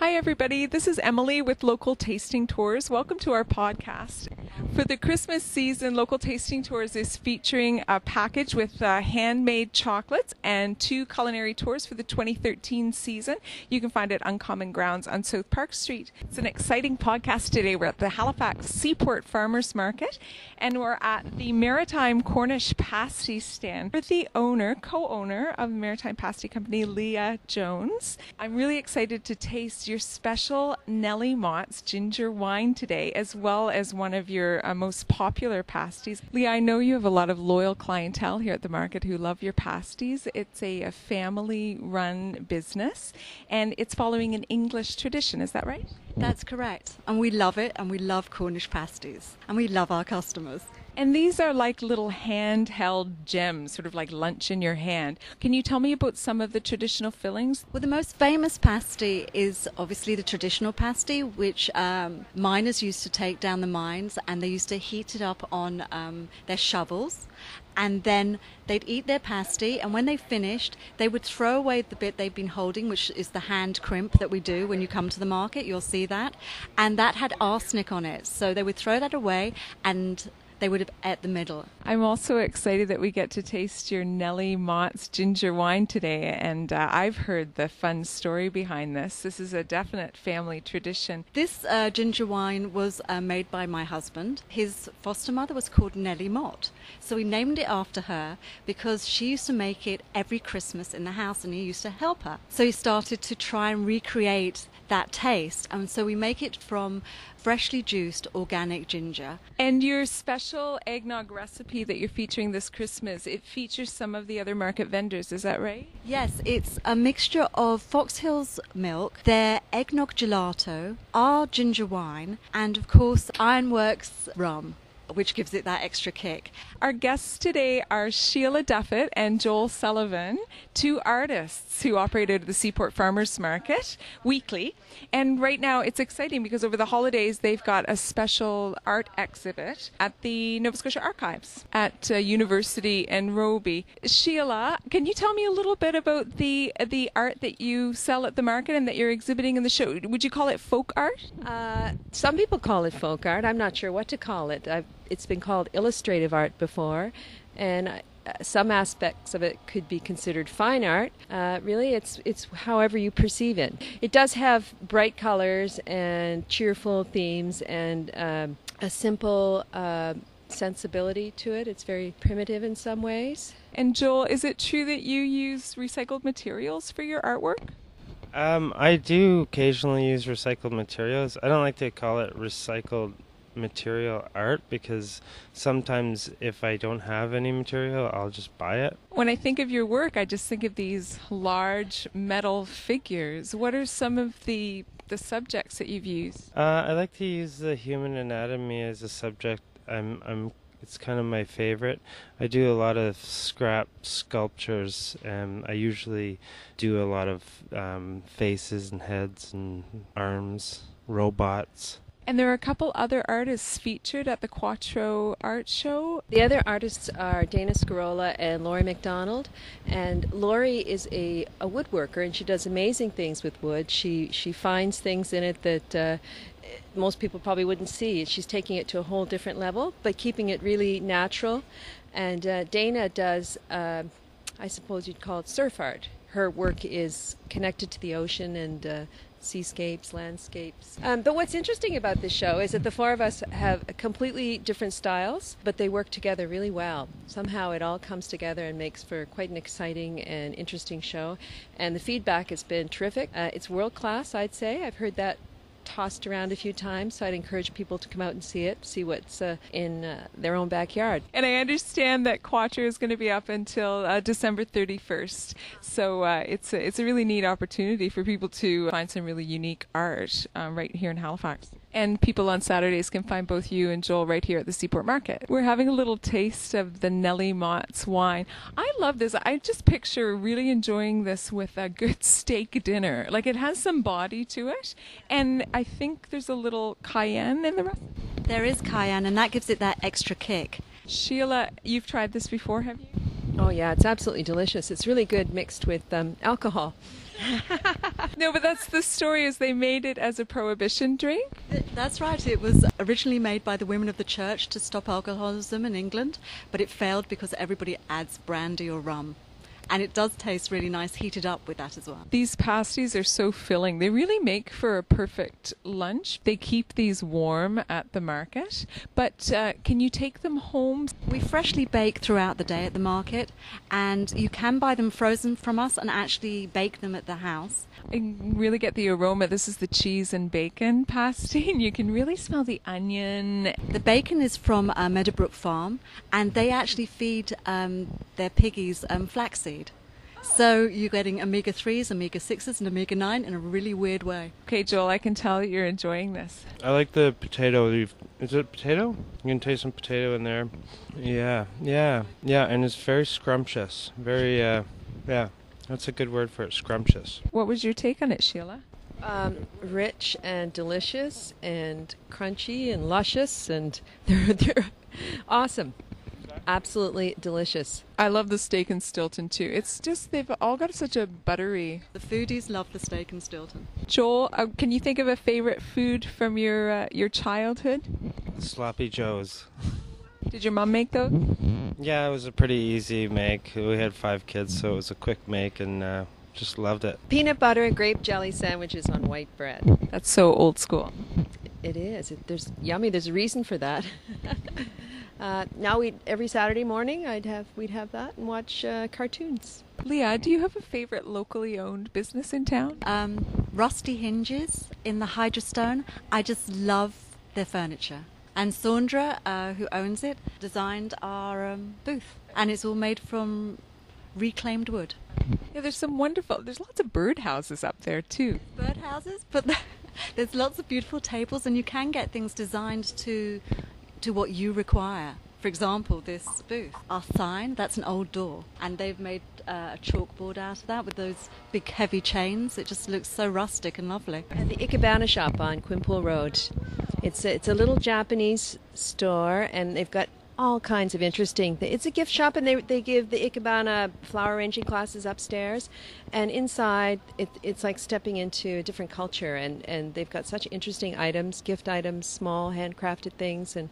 Hi, everybody. This is Emily with Local Tasting Tours. Welcome to our podcast. For the Christmas season, Local Tasting Tours is featuring a package with uh, handmade chocolates and two culinary tours for the 2013 season. You can find it Uncommon Grounds on South Park Street. It's an exciting podcast today. We're at the Halifax Seaport Farmers Market and we're at the Maritime Cornish Pasty stand with the owner, co owner of Maritime Pasty Company, Lia Jones. I'm really excited to taste your special Nellie Mott's ginger wine today, as well as one of your uh, most popular pasties. Lee, I know you have a lot of loyal clientele here at the market who love your pasties. It's a, a family run business and it's following an English tradition, is that right? That's correct. And we love it and we love Cornish pasties and we love our customers. And these are like little handheld gems, sort of like lunch in your hand. Can you tell me about some of the traditional fillings? Well, the most famous pasty is obviously the traditional pasty, which um, miners used to take down the mines and they used to heat it up on um, their shovels. And then they'd eat their pasty, and when they finished, they would throw away the bit they've been holding, which is the hand crimp that we do when you come to the market. You'll see that. And that had arsenic on it. So they would throw that away and they would have at the middle. I'm also excited that we get to taste your Nellie Mott's ginger wine today, and uh, I've heard the fun story behind this. This is a definite family tradition. This uh, ginger wine was uh, made by my husband. His foster mother was called Nellie Mott, so we named it after her because she used to make it every Christmas in the house, and he used to help her. So he started to try and recreate that taste, and so we make it from freshly juiced organic ginger. And your special eggnog recipe that you're featuring this Christmas, it features some of the other market vendors, is that right? Yes, it's a mixture of Fox Hills milk, their eggnog gelato, our ginger wine, and of course Ironworks rum which gives it that extra kick. Our guests today are Shelagh Duffett and Joel Sullivan, two artists who operate at the Seaport Farmers Market weekly. And right now it's exciting because over the holidays they've got a special art exhibit at the Nova Scotia Archives at uh, University in Robie. Shelagh, can you tell me a little bit about the the art that you sell at the market and that you're exhibiting in the show? Would you call it folk art? Uh, some people call it folk art. I'm not sure what to call it. I've it's been called illustrative art before, and uh, some aspects of it could be considered fine art. Uh, really, it's it's however you perceive it. It does have bright colors and cheerful themes and um, a simple. Uh, sensibility to it. It's very primitive in some ways. And Joel, is it true that you use recycled materials for your artwork? Um, I do occasionally use recycled materials. I don't like to call it recycled material art because sometimes if I don't have any material, I'll just buy it. When I think of your work, I just think of these large metal figures. What are some of the the subjects that you've used? Uh, I like to use the human anatomy as a subject. I'm I'm it's kind of my favorite. I do a lot of scrap sculptures, and I usually do a lot of um, faces and heads and arms, robots. And there are a couple other artists featured at the Quattro Art Show. The other artists are Dana Scarola and Laurie McDonald. And Laurie is a, a woodworker and she does amazing things with wood. She she finds things in it that uh, most people probably wouldn't see. She's taking it to a whole different level, but keeping it really natural. And uh, Dana does, uh, I suppose you'd call it surf art. Her work is connected to the ocean and uh, seascapes, landscapes. Um, but what's interesting about this show is that the four of us have completely different styles, but they work together really well. Somehow it all comes together and makes for quite an exciting and interesting show. And the feedback has been terrific. Uh, it's world class, I'd say. I've heard that tossed around a few times, so I'd encourage people to come out and see it, see what's uh, in uh, their own backyard. And I understand that Quattro is going to be up until uh, December 31st, so uh, it's a, it's a really neat opportunity for people to find some really unique art um, right here in Halifax. And people on Saturdays can find both you and Joel right here at the Seaport Market. We're having a little taste of the Nellie Mott's wine. I love this. I just picture really enjoying this with a good steak dinner. Like it has some body to it, and I think there's a little cayenne in the rest. There is cayenne, and that gives it that extra kick. Shelagh, you've tried this before, have you? Oh, yeah, it's absolutely delicious. It's really good mixed with um, alcohol. No, but that's the story is they made it as a prohibition drink. That's right. It was originally made by the women of the church to stop alcoholism in England, but it failed because everybody adds brandy or rum. And it does taste really nice heated up with that as well. These pasties are so filling. They really make for a perfect lunch. They keep these warm at the market. But uh, can you take them home? We freshly bake throughout the day at the market, and you can buy them frozen from us and actually bake them at the house. I really get the aroma. This is the cheese and bacon pasty, and you can really smell the onion. The bacon is from uh, Meadowbrook Farm, and they actually feed um, their piggies um, flaxseed. So you're getting omega 3s, omega 6s, and omega 9 in a really weird way. Okay, Joel, I can tell you're enjoying this. I like the potato. You've- Is it potato? You can taste some potato in there. Yeah, yeah, yeah, and it's very scrumptious. Very, uh, yeah, that's a good word for it. Scrumptious. What was your take on it, Shelagh? Um, rich and delicious and crunchy and luscious and they're they're awesome. Absolutely delicious. I love the steak and Stilton too. It's just they've all got such a buttery. The foodies love the steak and Stilton. Joel, uh, can you think of a favorite food from your uh, your childhood? Sloppy Joes. Did your mom make those? Yeah, it was a pretty easy make. We had five kids, so it was a quick make, and uh, just loved it. Peanut butter and grape jelly sandwiches on white bread. That's so old school. It is. It, there's yummy. There's a reason for that. uh, now we every Saturday morning I'd have we'd have that and watch uh, cartoons. Lia, do you have a favorite locally owned business in town? Um, rusty hinges in the Hydrostone. I just love their furniture. And Sandra, uh, who owns it, designed our um, booth. And it's all made from reclaimed wood. Yeah, there's some wonderful. There's lots of birdhouses up there too. birdhouses, but there's lots of beautiful tables, and you can get things designed to to what you require. For example, this booth, our sign, that's an old door, and they've made uh, a chalkboard out of that with those big heavy chains. It just looks so rustic and lovely. At the Ikebana shop on Quinpool Road. It's a, it's a little Japanese store, and they've got all kinds of interesting. It's a gift shop, and they they give the Ikebana flower arranging classes upstairs, and inside it, it's like stepping into a different culture, and and they've got such interesting items, gift items, small handcrafted things, and.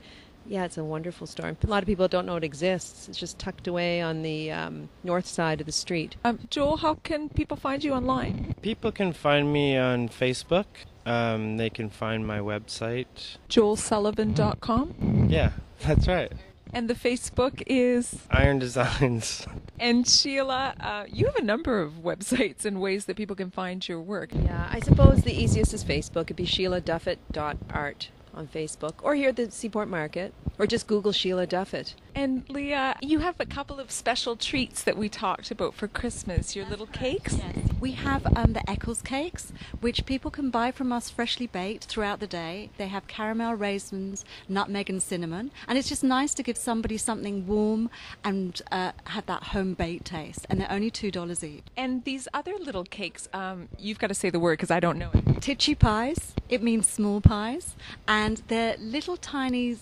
Yeah, it's a wonderful store. A lot of people don't know it exists. It's just tucked away on the um, north side of the street. Um, Joel, how can people find you online? People can find me on Facebook. Um, they can find my website. JoelSullivan.com. Yeah, that's right. And the Facebook is. Iron Designs. And Shelagh, uh, you have a number of websites and ways that people can find your work. Yeah, I suppose the easiest is Facebook. It'd be ShelaghDuffett.art on Facebook, or here at the Seaport Market, or just Google Shelagh Duffett. And Lia, you have a couple of special treats that we talked about for Christmas. Your little cakes. Yes. We have um, the Eccles cakes, which people can buy from us freshly baked throughout the day. They have caramel, raisins, nutmeg, and cinnamon. And it's just nice to give somebody something warm and uh, have that home baked taste. And they're only $2 each. And these other little cakes, um, you've got to say the word because I don't know it. Titchy pies, it means small pies. And they're little tiny,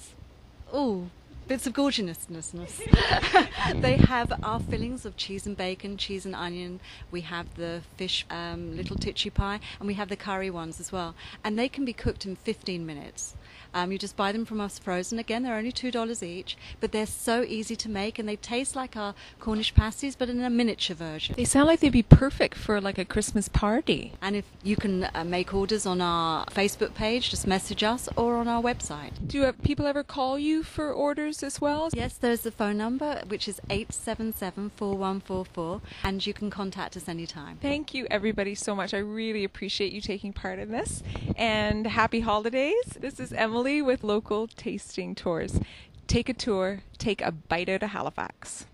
oh, bits of gorgeousness. they have our fillings of cheese and bacon, cheese and onion. We have the fish um, little titchy pie, and we have the curry ones as well. And they can be cooked in 15 minutes. Um, you just buy them from us frozen. Again, they're only $2 each, but they're so easy to make and they taste like our Cornish pasties, but in a miniature version. They sound like they'd be perfect for like a Christmas party. And if you can uh, make orders on our Facebook page, just message us or on our website. Do have people ever call you for orders as well? Yes, there's the phone number, which is 877 4144, and you can contact us anytime. Thank you, everybody, so much. I really appreciate you taking part in this. And happy holidays. This is Emily with Local Tasting Tours. Take a tour, take a bite out of Halifax.